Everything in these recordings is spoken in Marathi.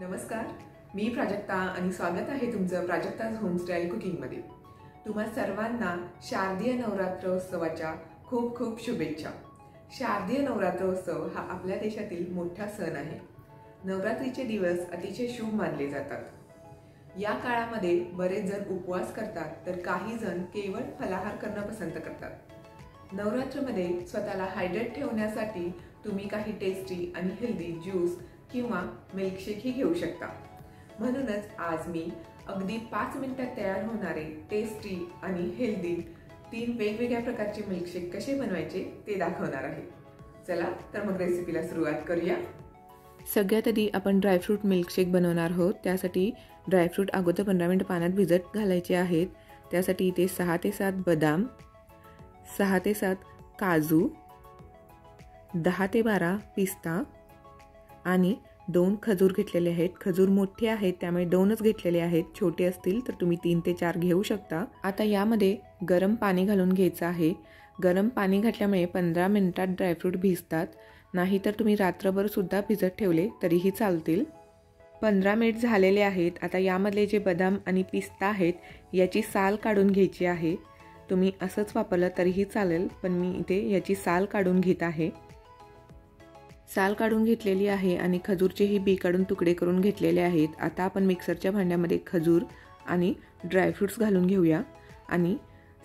नमस्कार. मी प्राजक्ता आणि स्वागत आहे तुमचं प्राजक्ताज होमस्टाईल कुकिंगमध्ये. तुम्हा सर्वांना शारदीय नवरात्रोत्सवाच्या खूप खूप शुभेच्छा. शारदीय नवरात्रोत्सव हा आपल्या देशातील मोठा सण आहे. नवरात्रीचे दिवस अतिशय शुभ मानले जातात. या काळामध्ये बरेच जण उपवास करतात तर काही जण केवळ फलाहार करणं पसंत करतात. नवरात्रमध्ये स्वतःला हायड्रेट ठेवण्यासाठी तुम्ही काही टेस्टी आणि हेल्दी ज्यूस किंवा मिल्कशेकही घेऊ शकता. म्हणूनच आज मी अगदी पाच मिनिटात तयार होणारे टेस्टी आणि हेल्दी तीन वेगवेगळ्या प्रकारचे मिल्कशेक कसे बनवायचे ते दाखवणार आहे. चला तर मग रेसिपीला सुरुवात करूया. सगळ्यात आधी आपण ड्रायफ्रूट मिल्कशेक बनवणार आहोत. त्यासाठी ड्रायफ्रूट अगोदर पंधरा मिनटं पाण्यात भिजत घालायचे आहेत. त्यासाठी इथे सहा ते सात बदाम सहा ते सात काजू दहा ते बारा पिस्ता आणि दोन खजूर घेतलेले आहेत. खजूर मोठे आहेत त्यामुळे दोनच घेतलेले आहेत. छोटे असतील तर तुम्ही तीन ते चार घेऊ शकता. आता यामध्ये गरम पाणी घालून घ्यायचं आहे. गरम पाणी घातल्यामुळे पंधरा मिनिटात ड्रायफ्रूट भिजतात. नाहीतर तुम्ही रात्रभर सुद्धा भिजत ठेवले तरीही चालतील. पंधरा मिनिट झालेले आहेत. आता यामधले जे बदाम आणि पिस्ता आहेत याची साल काढून घ्यायची आहे. तुम्ही असंच वापरलं तरीही चालेल पण मी इथे याची साल काढून घेत आहे. साल काढून घेतलेली आहे आणि खजूरचेही बी काढून तुकडे करून घेतलेले आहेत. आता आपण मिक्सरच्या भांड्यामध्ये खजूर आणि ड्रायफ्रूट्स घालून घेऊया. आणि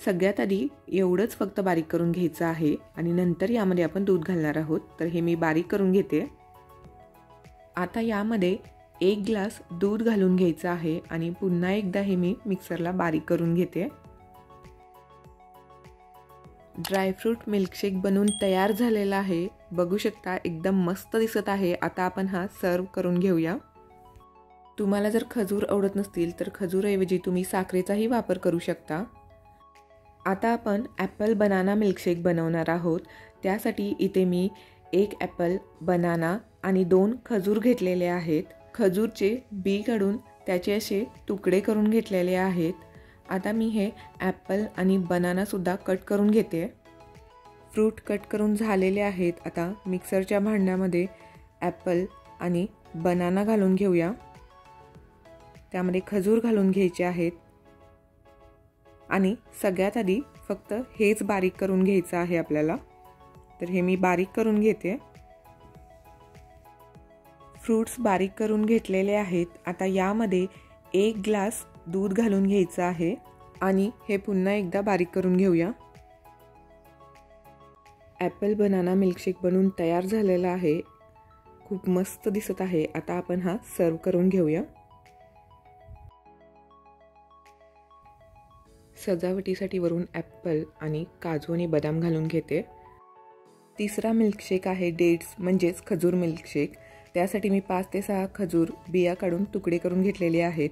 सगळ्यात आधी एवढंच फक्त बारीक करून घ्यायचं आहे. आणि नंतर यामध्ये आपण दूध घालणार आहोत. तर हे मी बारीक करून घेते. आता यामध्ये एक ग्लास दूध घालून घ्यायचं आहे. आणि पुन्हा एकदा हे मी मिक्सरला बारीक करून घेते. ड्रायफ्रूट मिल्कशेक बनवून तयार झालेला आहे. बघू शकता एकदम मस्त दिसत आहे. आता आपण हा सर्व करून घेऊया. तुम्हाला जर खजूर आवडत नसतील तर खजूरऐवजी तुम्ही साखरेचाही वापर करू शकता. आता आपण ॲपल बनाना मिल्कशेक बनवणार आहोत. त्यासाठी इथे मी एक ॲपल बनाना आणि दोन खजूर घेतलेले आहेत. खजूरचे बी काढून त्याचे असे तुकडे करून घेतलेले आहेत. आता मी हे ॲपल आणि बनानासुद्धा कट करून घेते. फ्रूट कट करून झालेले आहेत. आता मिक्सरच्या भांड्यामध्ये ॲपल आणि बनाना घालून घेऊया. त्यामध्ये खजूर घालून घ्यायचे आहेत. आणि सगळ्यात आधी फक्त हेच बारीक करून घ्यायचं आहे आपल्याला. तर हे मी बारीक करून घेते. फ्रूट्स बारीक करून घेतलेले आहेत. आता यामध्ये एक ग्लास दूध घालून घ्यायचं आहे. आणि हे पुन्हा एकदा बारीक करून घेऊया. ॲपल बनाना मिल्कशेक बनवून तयार झालेला आहे. खूप मस्त दिसत आहे. आता आपण हा सर्व करून घेऊया. सजावटीसाठी वरून ॲपल आणि काजू आणि बदाम घालून घेते. तिसरा मिल्कशेक आहे डेट्स म्हणजेच खजूर मिल्कशेक. त्यासाठी मी पाच ते सहा खजूर बिया काढून तुकडे करून घेतलेले आहेत.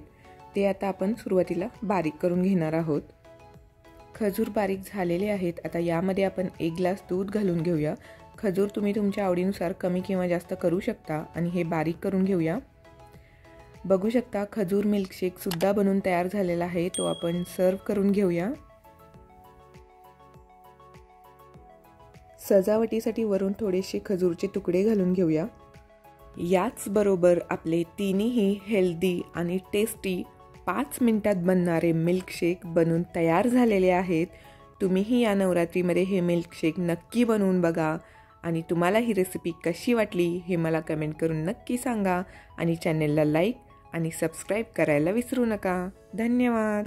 ते आता आपण सुरुवातीला बारीक करून घेणार आहोत. खजूर बारीक झालेले आहेत. आता यामध्ये आपण एक ग्लास दूध घालून घेऊया. खजूर तुम्ही तुमच्या आवडीनुसार कमी किंवा जास्त करू शकता आणि हे बारीक करून घेऊया. बघू शकता खजूर मिल्कशेकसुद्धा बनवून तयार झालेला आहे. तो आपण सर्व करून घेऊया. सजावटीसाठी वरून थोडेसे खजूरचे तुकडे घालून घेऊया. याचबरोबर आपले तिन्हीही हेल्दी आणि टेस्टी पाच मिनटात बनणारे मिल्कशेक बनून तयार झालेले आहेत. तुम्हीही या नवरात्रीमध्ये हे मिल्कशेक नक्की बनवून बघा. आणि तुम्हाला ही रेसिपी कशी वाटली हे मला कमेंट करून नक्की सांगा. आणि चॅनेलला लाईक आणि सबस्क्राईब करायला विसरू नका. धन्यवाद.